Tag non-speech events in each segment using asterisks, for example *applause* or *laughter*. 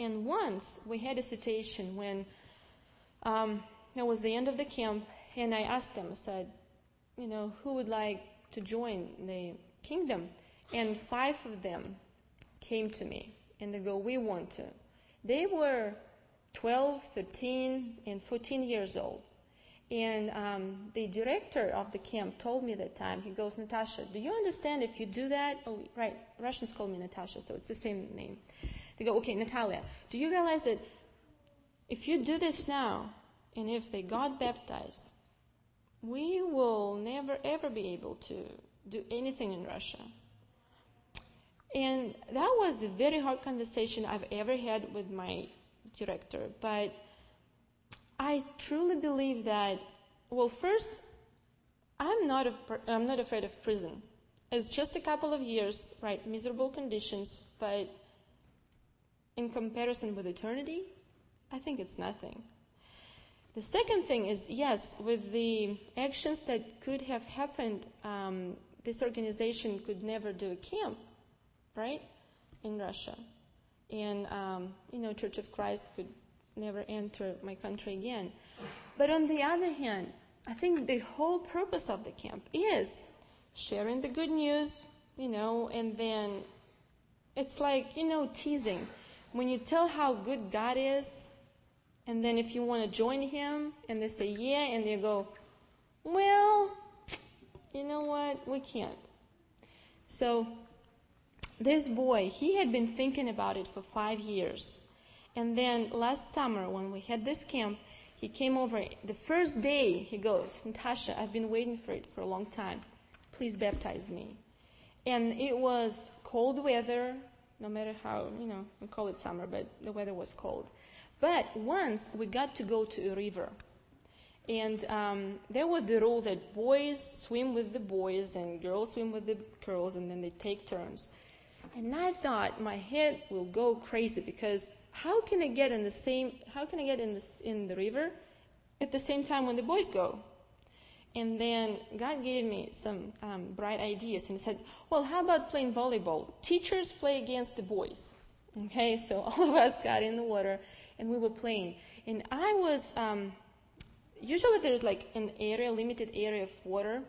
And once we had a situation when um, it was the end of the camp, and I asked them, I said, you know, who would like to join the kingdom? And five of them came to me, and they go, we want to. They were 12, 13, and 14 years old. And um, the director of the camp told me that time, he goes, Natasha, do you understand if you do that? Oh, right, Russians call me Natasha, so it's the same name. They go, okay, Natalia, do you realize that if you do this now, and if they got baptized, we will never ever be able to do anything in Russia. And that was a very hard conversation I've ever had with my director, but I truly believe that, well, first, I'm not, a, I'm not afraid of prison. It's just a couple of years, right? Miserable conditions, but in comparison with eternity, I think it's nothing. The second thing is, yes, with the actions that could have happened, um, this organization could never do a camp, right, in Russia. And, um, you know, Church of Christ could never enter my country again. But on the other hand, I think the whole purpose of the camp is sharing the good news, you know, and then it's like, you know, teasing. When you tell how good God is, and then if you want to join Him, and they say yeah, and they go, well, you know what, we can't. So, this boy, he had been thinking about it for five years. And then last summer, when we had this camp, he came over. The first day, he goes, Natasha, I've been waiting for it for a long time. Please baptize me. And it was cold weather, no matter how, you know, we call it summer, but the weather was cold. But once we got to go to a river. And um, there was the rule that boys swim with the boys and girls swim with the girls, and then they take turns. And I thought my head will go crazy because how can I get in the same, how can I get in, this, in the river at the same time when the boys go? And then God gave me some um, bright ideas and said, well, how about playing volleyball? Teachers play against the boys. Okay, so *laughs* all of us got in the water and we were playing. And I was, um, usually there's like an area, limited area of water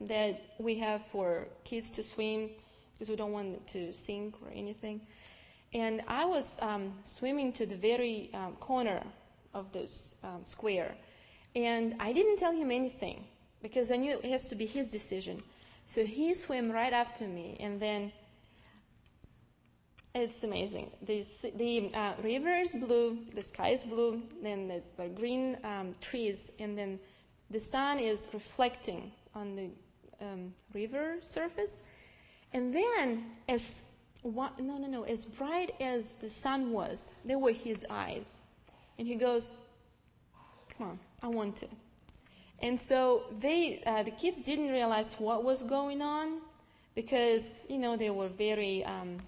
that we have for kids to swim because we don't want them to sink or anything. And I was um, swimming to the very um, corner of this um, square. And I didn't tell him anything because I knew it has to be his decision. So he swam right after me. And then it's amazing. This, the uh, river is blue, the sky is blue, then the, the green um, trees, and then the sun is reflecting on the um, river surface. And then, as no, no, no. As bright as the sun was, there were his eyes. And he goes, Come on, I want to. And so they, uh, the kids didn't realize what was going on because, you know, they were very um,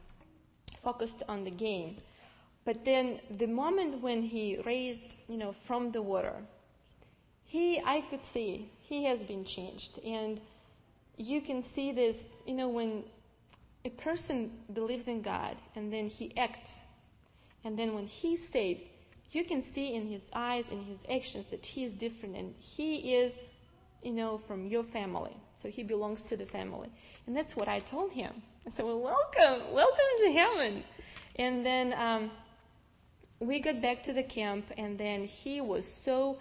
focused on the game. But then the moment when he raised, you know, from the water, he, I could see, he has been changed. And you can see this, you know, when a person believes in God and then he acts, and then when he's saved, you can see in his eyes and his actions that he is different and he is, you know, from your family. So he belongs to the family. And that's what I told him. I said, well, welcome, welcome to heaven. And then um, we got back to the camp, and then he was so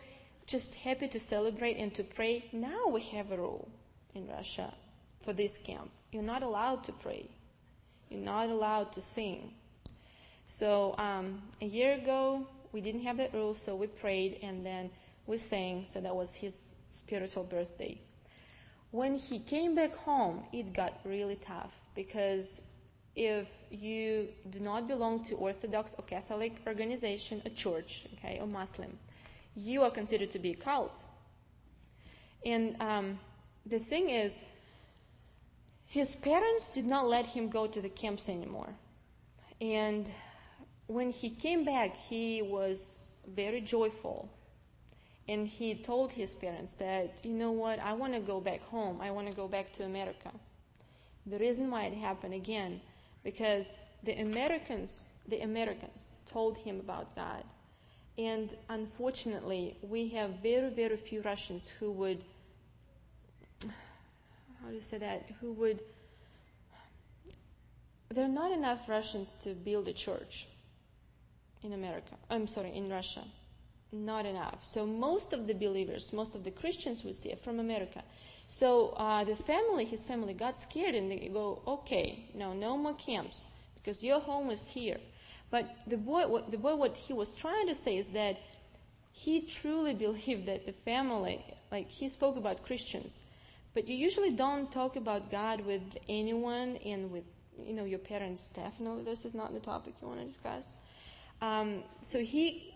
just happy to celebrate and to pray. Now we have a rule in Russia for this camp. You're not allowed to pray. You're not allowed to sing. So um, a year ago, we didn't have that rule, so we prayed and then we sang. So that was his spiritual birthday. When he came back home, it got really tough because if you do not belong to Orthodox or Catholic organization, a church, okay, or Muslim, you are considered to be a cult. And um, the thing is, his parents did not let him go to the camps anymore. And when he came back, he was very joyful. And he told his parents that, you know what, I want to go back home. I want to go back to America. The reason why it happened again, because the Americans the Americans, told him about God. And unfortunately, we have very, very few Russians who would, *sighs* how do you say that, who would, there are not enough Russians to build a church in America. I'm sorry, in Russia. Not enough. So most of the believers, most of the Christians we see are from America. So uh, the family, his family, got scared and they go, okay, no, no more camps because your home is here. But the boy, what, the boy, what he was trying to say is that he truly *laughs* believed that the family, like he spoke about Christians, but you usually don't talk about God with anyone and with, you know, your parents. Definitely, this is not the topic you want to discuss. Um, so he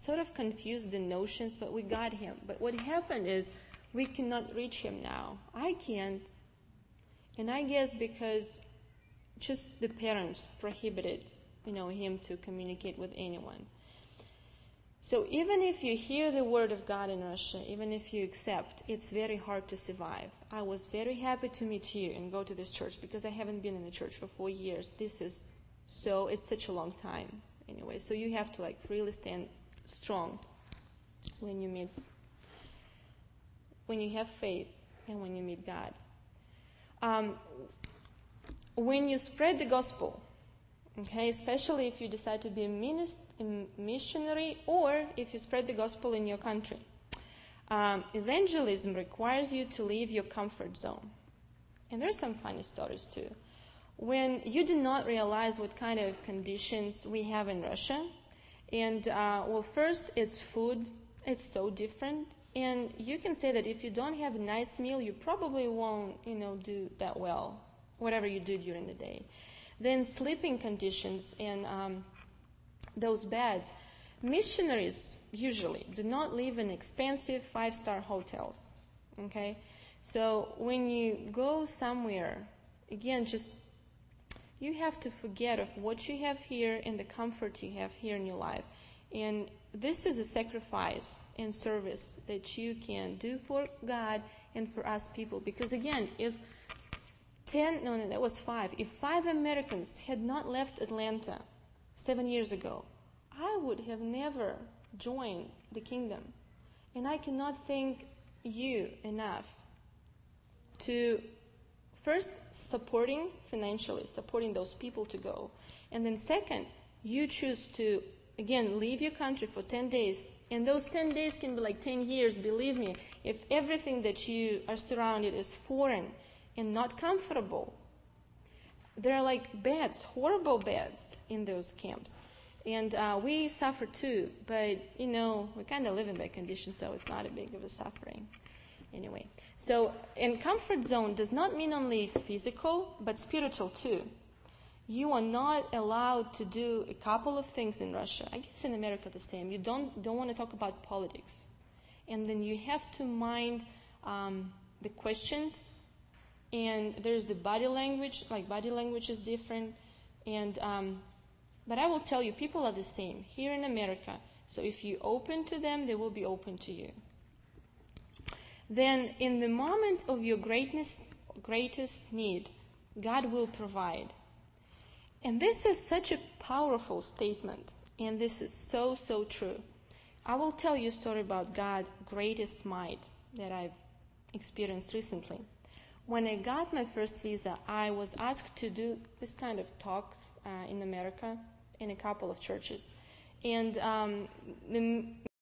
sort of confused the notions, but we got him. But what happened is we cannot reach him now. I can't. And I guess because just the parents prohibited, you know, him to communicate with anyone. So even if you hear the word of God in Russia, even if you accept, it's very hard to survive. I was very happy to meet you and go to this church because I haven't been in the church for four years. This is so it's such a long time anyway. So you have to like really stand strong when you meet when you have faith and when you meet God. Um, when you spread the gospel, okay, especially if you decide to be a, minist- a missionary or if you spread the gospel in your country, um, evangelism requires you to leave your comfort zone. And there's some funny stories too. When you do not realize what kind of conditions we have in Russia, and uh, well, first it's food, it's so different. And you can say that if you don't have a nice meal, you probably won't, you know, do that well, whatever you do during the day. Then sleeping conditions and um, those beds. Missionaries usually do not live in expensive five-star hotels. Okay, so when you go somewhere, again, just you have to forget of what you have here and the comfort you have here in your life. And this is a sacrifice and service that you can do for God and for us people. Because again, if 10, no, no, that was five. If five Americans had not left Atlanta seven years ago, I would have never joined the kingdom. And I cannot thank you enough to first supporting financially, supporting those people to go. And then second, you choose to again, leave your country for 10 days. And those 10 days can be like 10 years, believe me. If everything that you are surrounded is foreign and not comfortable, there are like beds, horrible beds in those camps. And uh, we suffer too, but you know, we kind of live in that condition, so it's not a big of a suffering. Anyway, so in comfort zone does not mean only physical, but spiritual too you are not allowed to do a couple of things in Russia. I guess in America the same. You don't don't want to talk about politics, and then you have to mind um, the questions. And there's the body language. Like body language is different, and um, but I will tell you, people are the same here in America. So if you open to them, they will be open to you. Then, in the moment of your greatness, greatest need, God will provide. And this is such a powerful statement, and this is so, so true. I will tell you a story about God's greatest might that I've experienced recently. When I got my first visa, I was asked to do this kind of talks uh, in America in a couple of churches. And um, the